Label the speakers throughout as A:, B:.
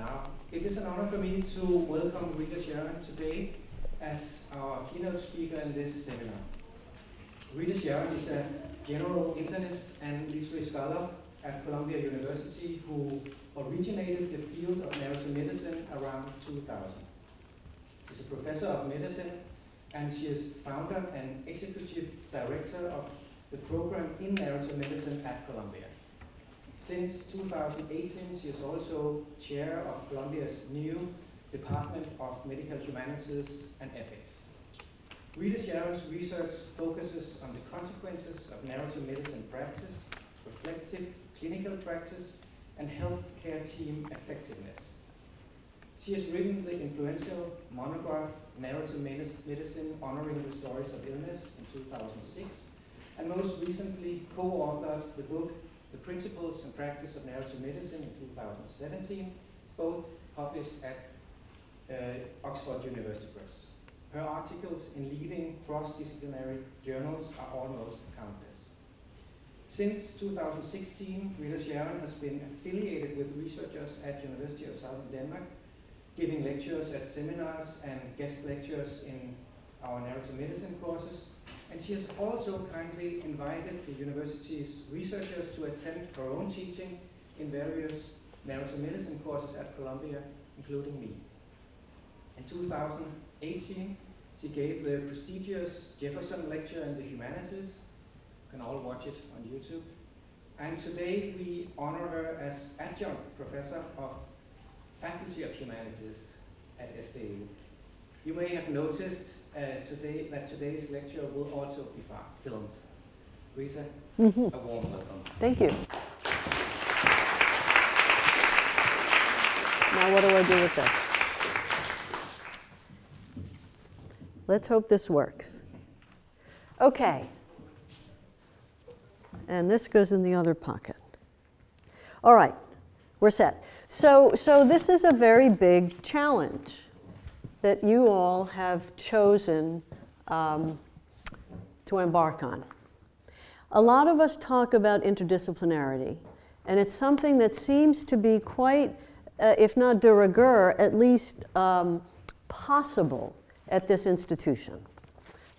A: Now, it is an honor for me to welcome Rita Charon today as our keynote speaker in this seminar. Rita Charon is a general internist and literary scholar at Columbia University who originated the field of narrative medicine around 2000. She's a professor of medicine and she is founder and executive director of the program in narrative medicine at Columbia. Since 2018, she is also chair of Columbia's new Department of Medical Humanities and Ethics. Rita Charon's research focuses on the consequences of narrative medicine practice, reflective clinical practice, and healthcare team effectiveness. She has written the influential monograph Narrative Medicine Honoring the Stories of Illness in 2006, and most recently co-authored the book The Principles and Practice of Narrative Medicine in 2017, both published at uh, Oxford University Press. Her articles in leading cross-disciplinary journals are almost countless. Since 2016, Rita Charon has been affiliated with researchers at University of Southern Denmark, giving lectures at seminars and guest lectures in our narrative medicine courses. And she has also kindly invited the university's researchers to attend her own teaching in various narrative medicine courses at Columbia, including me. In 2018, she gave the prestigious Jefferson Lecture in the Humanities. You can all watch it on YouTube. And today we honor her as adjunct professor of Faculty of Humanities at SDU. You may have noticed uh, today that today's lecture will also be filmed. Rita, mm -hmm. a warm welcome.
B: Thank you. Now what do I do with this? Let's hope this works. Okay. And this goes in the other pocket. All right, we're set. So, so this is a very big challenge that you all have chosen um, to embark on. A lot of us talk about interdisciplinarity, and it's something that seems to be quite, uh, if not de rigueur, at least um, possible at this institution.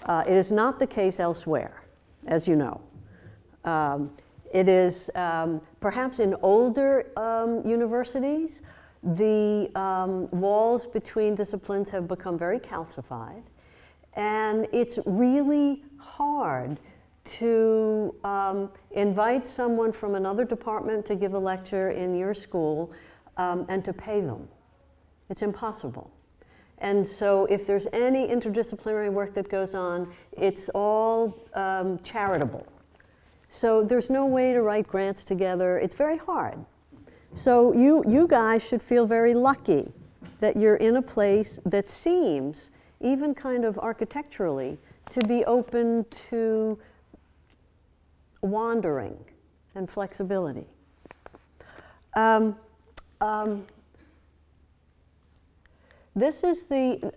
B: Uh, it is not the case elsewhere, as you know. Um, it is um, perhaps in older um, universities, the um, walls between disciplines have become very calcified, and it's really hard to um, invite someone from another department to give a lecture in your school um, and to pay them. It's impossible. And so if there's any interdisciplinary work that goes on, it's all um, charitable. So there's no way to write grants together. It's very hard. So you, you guys should feel very lucky that you're in a place that seems, even kind of architecturally, to be open to wandering and flexibility. Um, um, this is the,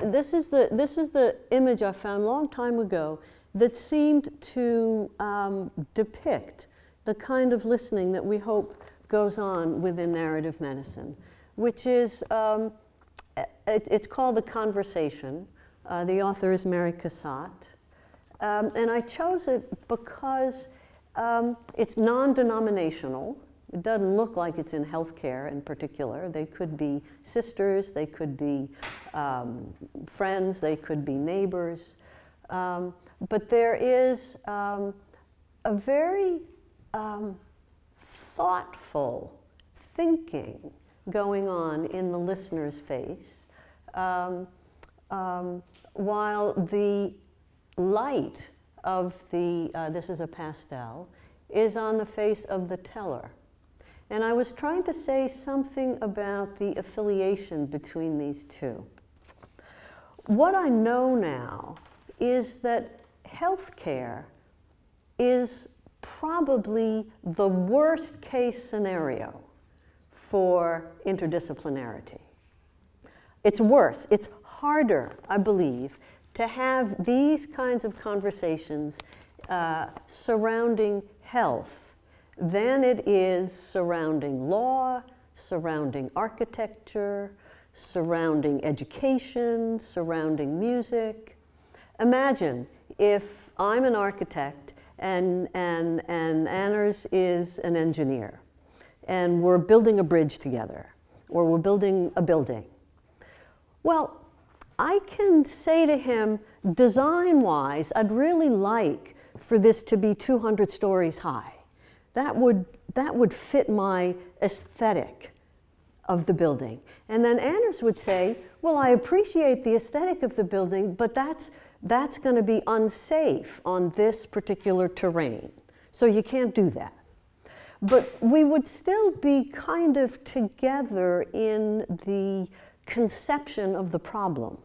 B: this is the, this is the image I found a long time ago that seemed to um, depict the kind of listening that we hope goes on within narrative medicine, which is, um, it, it's called The Conversation. Uh, the author is Mary Cassatt. Um, and I chose it because um, it's non-denominational. It doesn't look like it's in healthcare in particular. They could be sisters, they could be um, friends, they could be neighbors. Um, but there is um, a very um, thoughtful thinking going on in the listener's face, um, um, while the light of the, uh, this is a pastel, is on the face of the teller. And I was trying to say something about the affiliation between these two. What I know now is that healthcare is probably the worst case scenario for interdisciplinarity. It's worse, it's harder, I believe, to have these kinds of conversations uh, surrounding health than it is surrounding law, surrounding architecture, surrounding education, surrounding music. Imagine if I'm an architect and, and, and Anders is an engineer, and we're building a bridge together, or we're building a building. Well, I can say to him, design wise, I'd really like for this to be 200 stories high. That would, that would fit my aesthetic of the building. And then Anders would say, well, I appreciate the aesthetic of the building, but that's, that's going to be unsafe on this particular terrain. So you can't do that. But we would still be kind of together in the conception of the problem.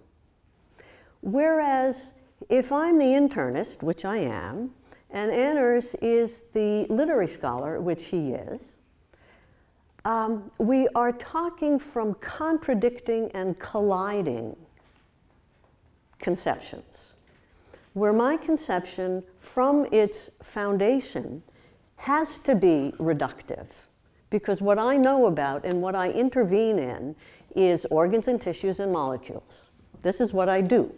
B: Whereas if I'm the internist, which I am, and Anders is the literary scholar, which he is, um, we are talking from contradicting and colliding conceptions, where my conception from its foundation has to be reductive. Because what I know about and what I intervene in is organs and tissues and molecules. This is what I do.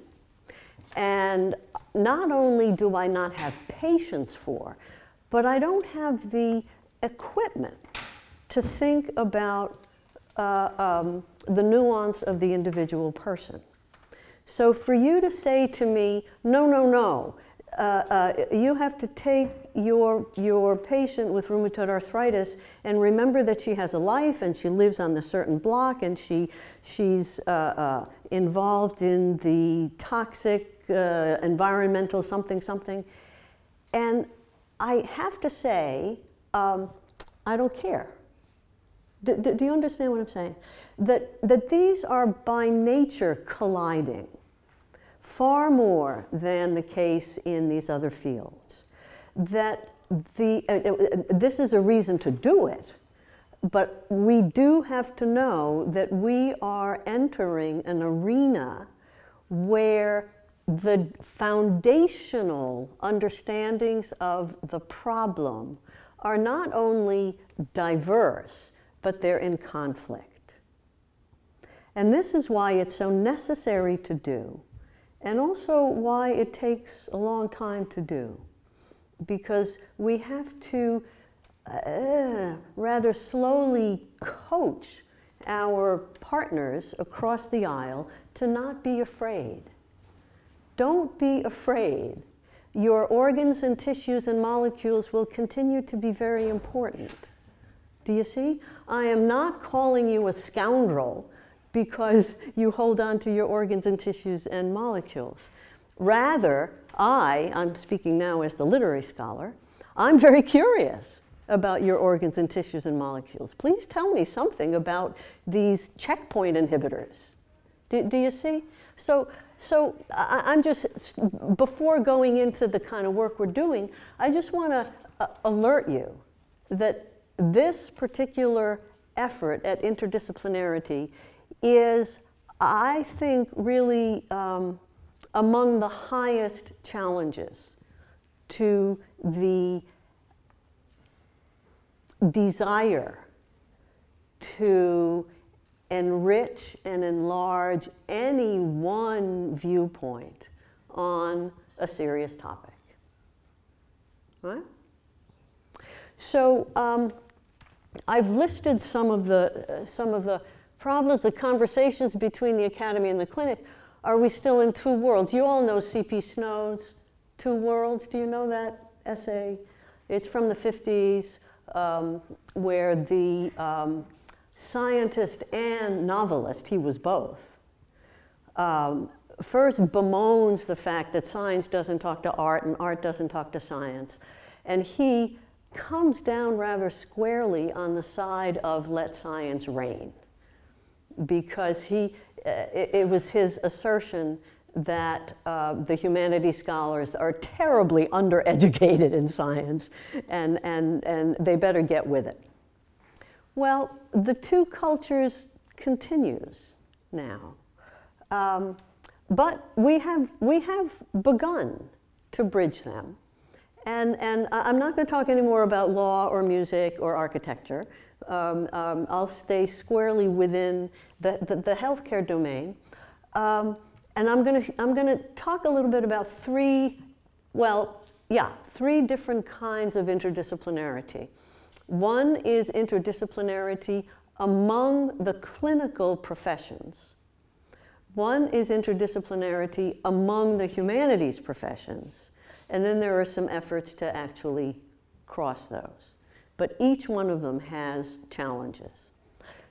B: And not only do I not have patience for, but I don't have the equipment to think about uh, um, the nuance of the individual person. So for you to say to me, no, no, no, uh, uh, you have to take your, your patient with rheumatoid arthritis and remember that she has a life and she lives on the certain block and she, she's uh, uh involved in the toxic uh, environmental something, something. And I have to say, um, I don't care. Do, do, do, you understand what I'm saying? That, that these are by nature colliding far more than the case in these other fields. That the, uh, uh, this is a reason to do it, but we do have to know that we are entering an arena where the foundational understandings of the problem are not only diverse, but they're in conflict. And this is why it's so necessary to do, and also why it takes a long time to do, because we have to uh, rather slowly coach our partners across the aisle to not be afraid. Don't be afraid. Your organs and tissues and molecules will continue to be very important. Do you see? I am not calling you a scoundrel because you hold on to your organs and tissues and molecules. Rather, I, I'm speaking now as the literary scholar, I'm very curious about your organs and tissues and molecules. Please tell me something about these checkpoint inhibitors. Do, do you see? So, so I, am just, before going into the kind of work we're doing, I just want to uh, alert you that this particular effort at interdisciplinarity is, I think, really um, among the highest challenges to the desire to enrich and enlarge any one viewpoint on a serious topic. Right? So um, I've listed some of the, uh, some of the problems, the conversations between the academy and the clinic. Are we still in two worlds? You all know C.P. Snow's Two Worlds. Do you know that essay? It's from the 50s, um, where the um, scientist and novelist, he was both, um, first bemoans the fact that science doesn't talk to art and art doesn't talk to science. And he comes down rather squarely on the side of let science reign because he, uh, it, it, was his assertion that uh, the humanities scholars are terribly undereducated in science and, and, and they better get with it. Well, the two cultures continues now. Um, but we have, we have begun to bridge them. And, and I'm not going to talk anymore about law or music or architecture Um, um, I'll stay squarely within the, the, the healthcare domain. Um, and I'm going to I'm going to talk a little bit about three, well, yeah, three different kinds of interdisciplinarity. One is interdisciplinarity among the clinical professions. One is interdisciplinarity among the humanities professions. And then there are some efforts to actually cross those. But each one of them has challenges.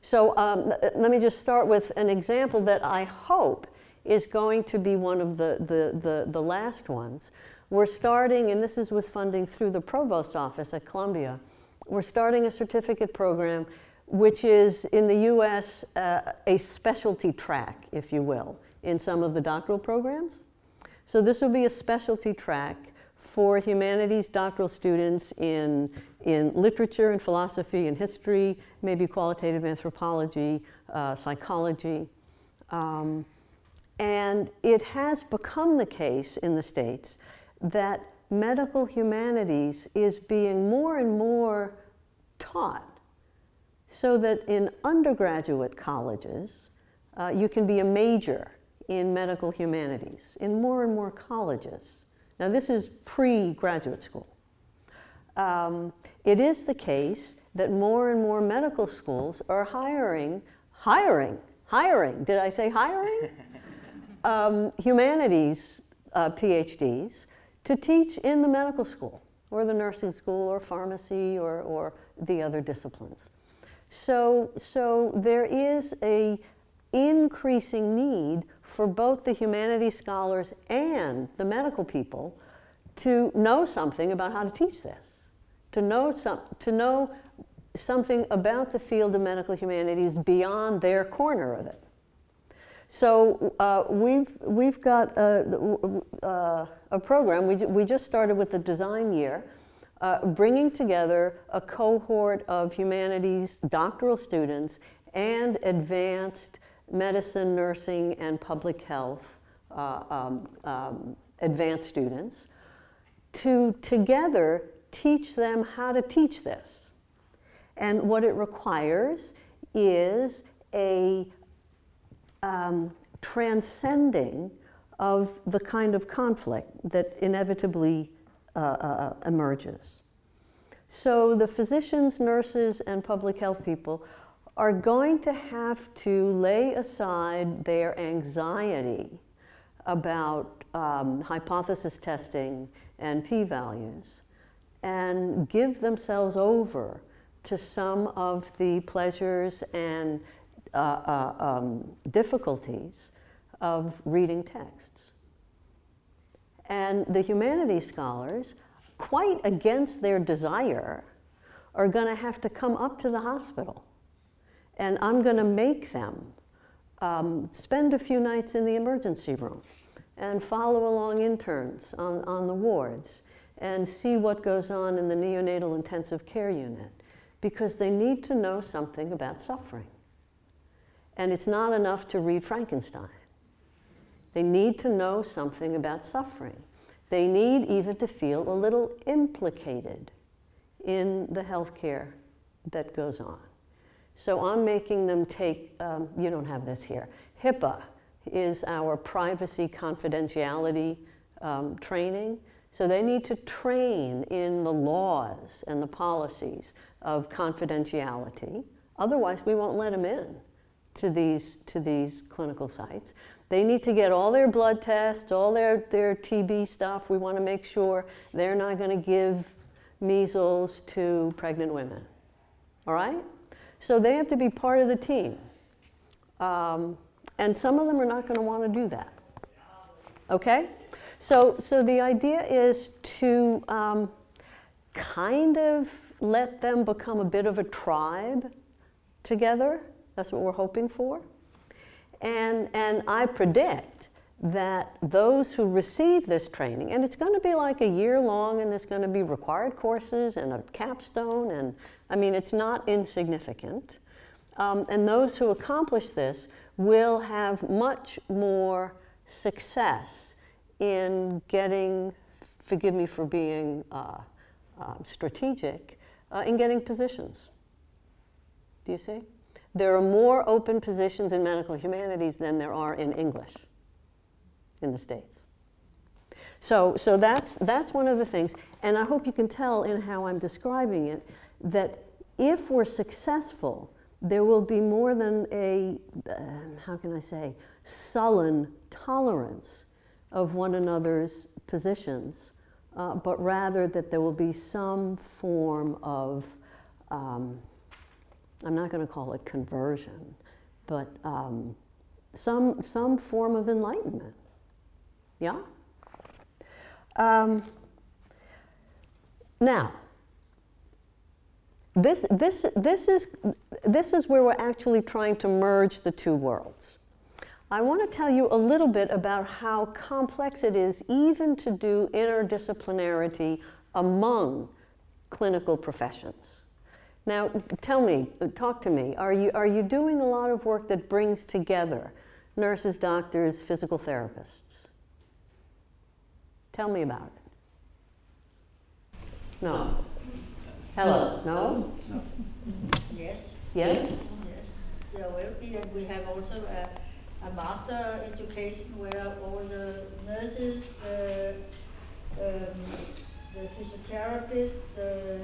B: So um, let me just start with an example that I hope is going to be one of the, the, the, the last ones. We're starting, and this is with funding through the provost office at Columbia, we're starting a certificate program which is in the US uh, a specialty track, if you will, in some of the doctoral programs. So this will be a specialty track for humanities doctoral students in, in literature and philosophy and history, maybe qualitative anthropology, uh, psychology. Um, and it has become the case in the States that medical humanities is being more and more taught so that in undergraduate colleges, uh, you can be a major in medical humanities in more and more colleges. Now, this is pre graduate school. Um, it is the case that more and more medical schools are hiring, hiring, hiring, did I say hiring? um, humanities uh, PhDs to teach in the medical school or the nursing school or pharmacy or, or the other disciplines. So, so there is a increasing need for both the humanities scholars and the medical people to know something about how to teach this, to know, some, to know something about the field of medical humanities beyond their corner of it. So uh, we've, we've got a, uh, a program, we, we just started with the design year, uh, bringing together a cohort of humanities doctoral students and advanced medicine, nursing, and public health uh, um, um, advanced students to together teach them how to teach this. And what it requires is a um, transcending of the kind of conflict that inevitably uh, uh, emerges. So the physicians, nurses, and public health people are going to have to lay aside their anxiety about um, hypothesis testing and p-values and give themselves over to some of the pleasures and uh, uh, um, difficulties of reading texts. And the humanities scholars, quite against their desire, are going to have to come up to the hospital. And I'm going to make them um, spend a few nights in the emergency room and follow along interns on, on the wards and see what goes on in the neonatal intensive care unit because they need to know something about suffering. And it's not enough to read Frankenstein. They need to know something about suffering. They need even to feel a little implicated in the healthcare that goes on. So I'm making them take, um, you don't have this here, HIPAA is our privacy confidentiality um, training. So they need to train in the laws and the policies of confidentiality. Otherwise, we won't let them in to these, to these clinical sites. They need to get all their blood tests, all their, their TB stuff. We want to make sure they're not going to give measles to pregnant women. All right? So they have to be part of the team. Um, and some of them are not going to want to do that. Okay? So, so the idea is to um, kind of let them become a bit of a tribe together. That's what we're hoping for. And, and I predict that those who receive this training, and it's going to be like a year long, and there's going to be required courses and a capstone, and I mean, it's not insignificant. Um, and those who accomplish this will have much more success in getting, forgive me for being uh, uh, strategic, uh, in getting positions. Do you see? There are more open positions in medical humanities than there are in English in the States. So, so that's, that's one of the things. And I hope you can tell in how I'm describing it that if we're successful, there will be more than a, uh, how can I say, sullen tolerance of one another's positions, uh, but rather that there will be some form of, um, I'm not going to call it conversion, but um, some, some form of enlightenment. Yeah? Um, now, this, this, this, is, this is where we're actually trying to merge the two worlds. I want to tell you a little bit about how complex it is even to do interdisciplinarity among clinical professions. Now, tell me, talk to me, are you, are you doing a lot of work that brings together nurses, doctors, physical therapists? Tell me about it. No. Hello? No?
C: No. Yes.
B: Yes?
C: Yes. There will be, and we have also a, a master education where all the nurses, the, um, the physiotherapist, the,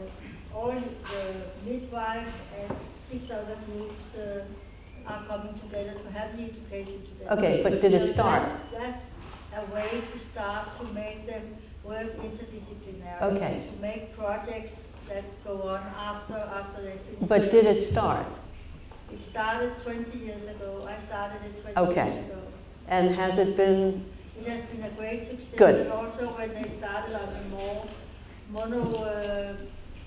C: all the midwife and six other groups uh, are coming together to have the education together.
B: Okay, but did it start?
C: That's, that's a way to start to make them work interdisciplinary.
B: Okay.
C: To make projects that go on after, after they finish.
B: But did it start?
C: It started 20 years ago. I started it 20
B: Okay.
C: years ago.
B: And has it been,
C: It has been a great success.
B: Good.
C: Also when they started on the more mono, uh,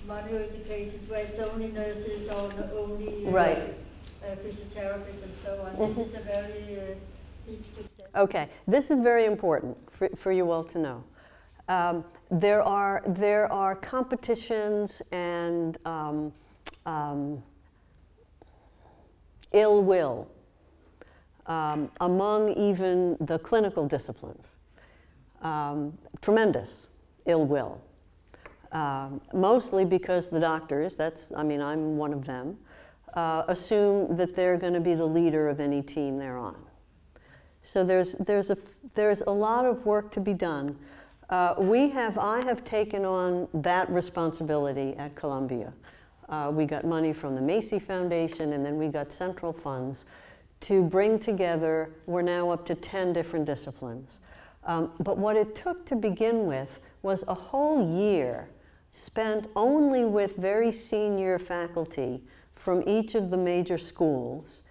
C: mono education, where it's only nurses or the only uh,
B: Right.
C: uh, physiotherapists and so on.
B: Mhm.
C: This is a very uh.
B: Okay, this is very important for, for you all to know. Um, there, are, there are competitions and um, um, ill will um, among even the clinical disciplines. Um, tremendous ill will. Um, mostly because the doctors, that's, I mean, I'm one of them, uh, assume that they're going to be the leader of any team they're on. So there's, there's, a, there's a lot of work to be done. Uh, we have, I have taken on that responsibility at Columbia. Uh, we got money from the Macy Foundation and then we got central funds to bring together, we're now up to 10 different disciplines. Um, but what it took to begin with was a whole year spent only with very senior faculty from each of the major schools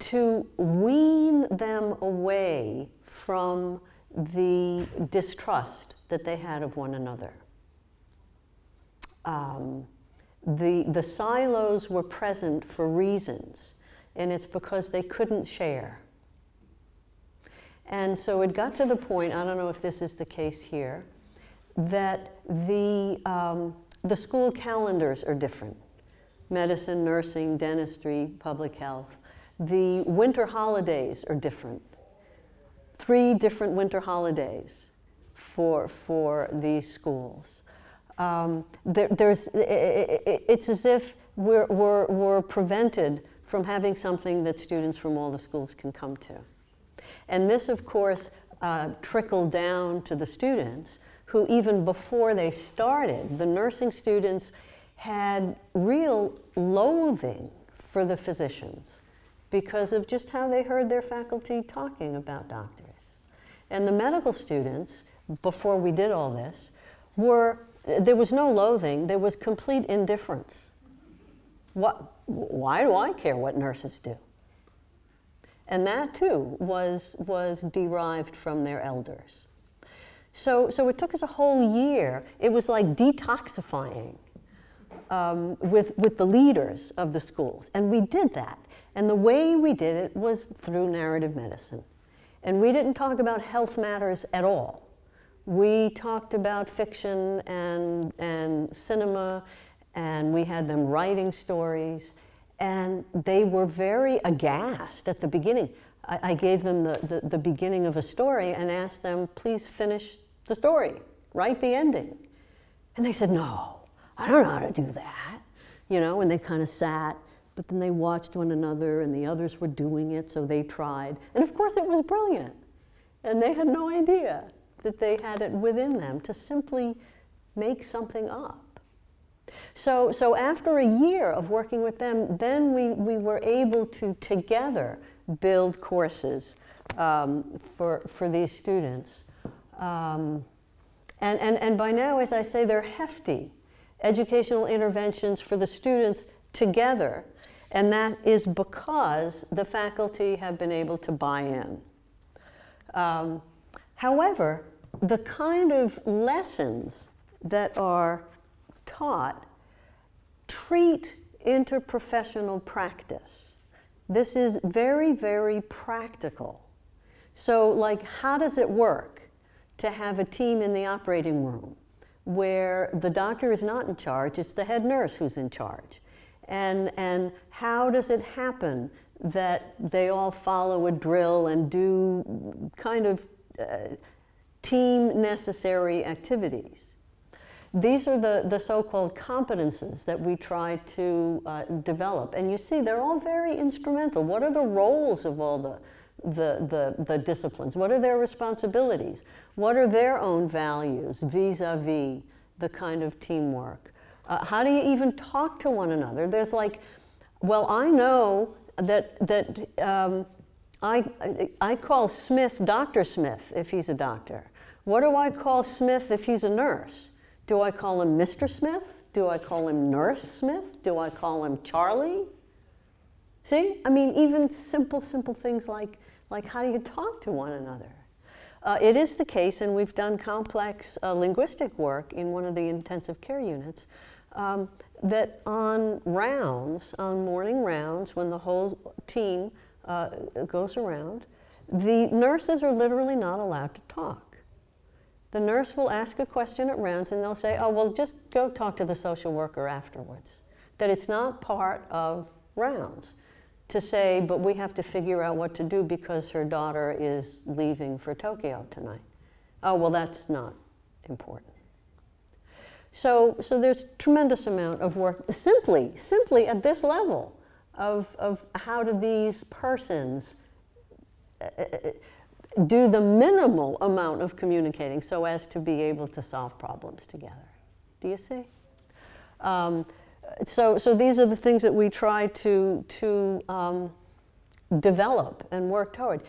B: to wean them away from the distrust that they had of one another. Um, the, the silos were present for reasons, and it's because they couldn't share. And so it got to the point, I don't know if this is the case here, that the, um, the school calendars are different medicine, nursing, dentistry, public health. The winter holidays are different. Three different winter holidays for, for these schools. Um, there, there's, it's as if we're, we're, we're prevented from having something that students from all the schools can come to. And this, of course, uh, trickled down to the students who, even before they started, the nursing students had real loathing for the physicians because of just how they heard their faculty talking about doctors. And the medical students, before we did all this, were, there was no loathing, there was complete indifference. What, why do I care what nurses do? And that too was, was derived from their elders. So, so it took us a whole year. It was like detoxifying um, with, with the leaders of the schools. And we did that. And the way we did it was through narrative medicine. And we didn't talk about health matters at all. We talked about fiction and, and cinema, and we had them writing stories. And they were very aghast at the beginning. I, I gave them the, the, the beginning of a story and asked them, please finish the story, write the ending. And they said, no, I don't know how to do that. You know, and they kind of sat but then they watched one another and the others were doing it, so they tried. And of course, it was brilliant. And they had no idea that they had it within them to simply make something up. So, so after a year of working with them, then we, we were able to together build courses um, for, for these students. Um, and, and, and by now, as I say, they're hefty educational interventions for the students together. And that is because the faculty have been able to buy in. Um, however, the kind of lessons that are taught treat interprofessional practice. This is very, very practical. So, like, how does it work to have a team in the operating room where the doctor is not in charge, it's the head nurse who's in charge? And, and how does it happen that they all follow a drill and do kind of uh, team necessary activities? These are the, the so-called competences that we try to uh, develop. And you see, they're all very instrumental. What are the roles of all the, the, the, the disciplines? What are their responsibilities? What are their own values vis-a-vis the kind of teamwork? Uh, how do you even talk to one another? There's like, well, I know that, that um, I, I call Smith Dr. Smith if he's a doctor. What do I call Smith if he's a nurse? Do I call him Mr. Smith? Do I call him Nurse Smith? Do I call him Charlie? See? I mean, even simple, simple things like, like how do you talk to one another? Uh, it is the case, and we've done complex uh, linguistic work in one of the intensive care units, um, that on rounds, on morning rounds, when the whole team uh, goes around, the nurses are literally not allowed to talk. The nurse will ask a question at rounds and they'll say, oh, well, just go talk to the social worker afterwards. That it's not part of rounds to say, but we have to figure out what to do because her daughter is leaving for Tokyo tonight. Oh, well, that's not important. So, so there's tremendous amount of work simply, simply at this level of, of how do these persons uh, uh do the minimal amount of communicating so as to be able to solve problems together. Do you see? Um, so, so these are the things that we try to, to um, develop and work toward.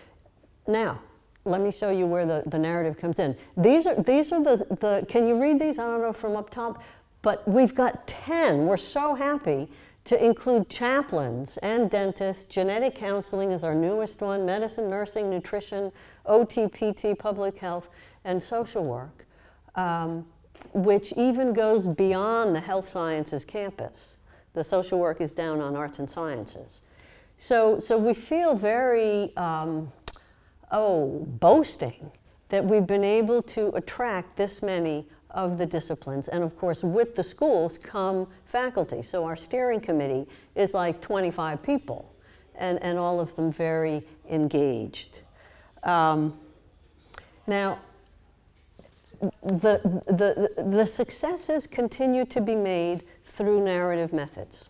B: Now, let me show you where the, the narrative comes in. These are, these are the, the, can you read these? I don't know from up top, but we've got 10. We're so happy to include chaplains and dentists. Genetic counseling is our newest one, medicine, nursing, nutrition, OTPT, public health, and social work, um, which even goes beyond the health sciences campus. The social work is down on arts and sciences. So, so we feel very, um, oh, boasting that we've been able to attract this many of the disciplines. And of course, with the schools come faculty. So our steering committee is like 25 people, and, and all of them very engaged. Um, now, the, the, the successes continue to be made through narrative methods.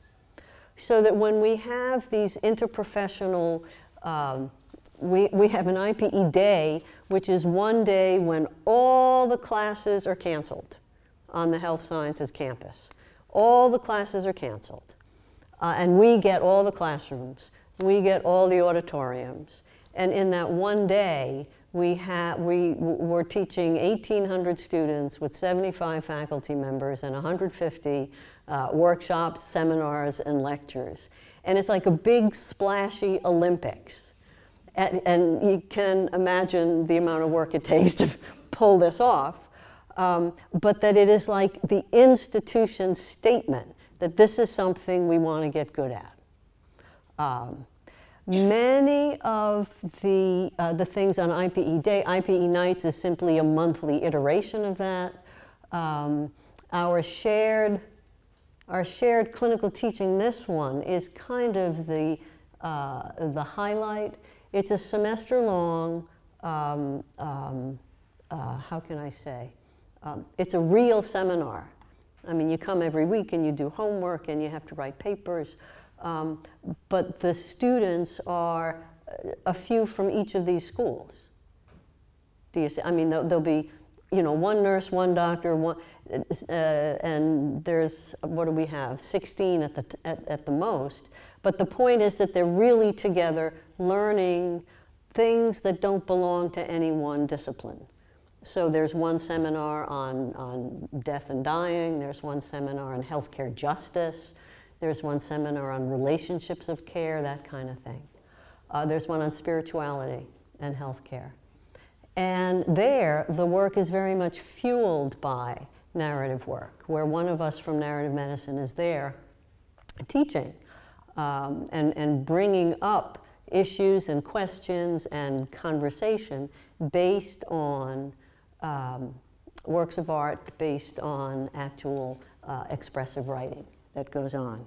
B: So that when we have these interprofessional, um, we, we have an IPE day, which is one day when all the classes are canceled on the health sciences campus. All the classes are canceled. Uh, and we get all the classrooms. We get all the auditoriums. And in that one day, we have, we were teaching 1,800 students with 75 faculty members and 150 uh, workshops, seminars, and lectures. And it's like a big splashy Olympics. And, and you can imagine the amount of work it takes to pull this off. Um, but that it is like the institution's statement that this is something we want to get good at. Um, Many of the, uh, the things on IPE Day, IPE Nights is simply a monthly iteration of that. Um, our shared, our shared clinical teaching, this one, is kind of the, uh, the highlight. It's a semester long, um, um, uh, how can I say? Um, it's a real seminar. I mean, you come every week and you do homework and you have to write papers. Um, but the students are uh, a few from each of these schools. Do you see? I mean, there'll, there'll be, you know, one nurse, one doctor, one, uh, and there's, what do we have? 16 at the, at, at the most. But the point is that they're really together learning things that don't belong to any one discipline. So there's one seminar on, on death and dying, there's one seminar on healthcare justice, there's one seminar on relationships of care, that kind of thing. Uh, there's one on spirituality and healthcare. And there, the work is very much fueled by narrative work, where one of us from narrative medicine is there teaching um, and, and bringing up issues and questions and conversation based on um, works of art, based on actual uh, expressive writing that goes on.